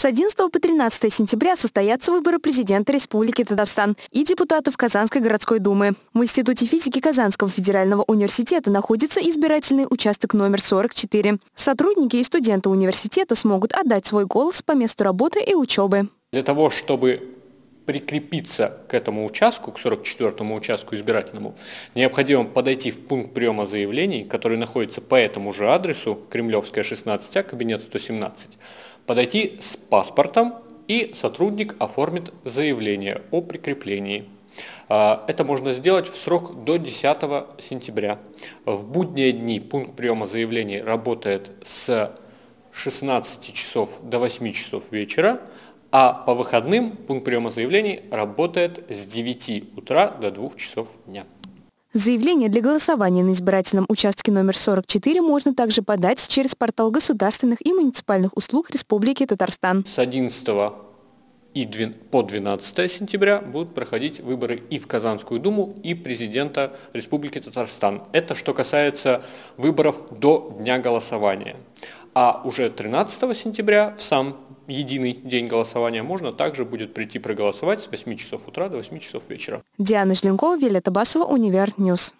С 11 по 13 сентября состоятся выборы президента Республики Татарстан и депутатов Казанской городской думы. В Институте физики Казанского федерального университета находится избирательный участок номер 44. Сотрудники и студенты университета смогут отдать свой голос по месту работы и учебы. Для того, чтобы прикрепиться к этому участку, к 44-му участку избирательному, необходимо подойти в пункт приема заявлений, который находится по этому же адресу, Кремлевская, 16А, кабинет 117, подойти с паспортом и сотрудник оформит заявление о прикреплении. А, это можно сделать в срок до 10 сентября. В будние дни пункт приема заявлений работает с 16 часов до 8 часов вечера, а по выходным пункт приема заявлений работает с 9 утра до 2 часов дня. Заявление для голосования на избирательном участке номер 44 можно также подать через портал государственных и муниципальных услуг Республики Татарстан. С 11 и по 12 сентября будут проходить выборы и в Казанскую Думу, и президента Республики Татарстан. Это что касается выборов до дня голосования. А уже 13 сентября, в сам единый день голосования, можно также будет прийти проголосовать с 8 часов утра до 8 часов вечера. Диана Жленкова, Виолетта Басова, Univer News.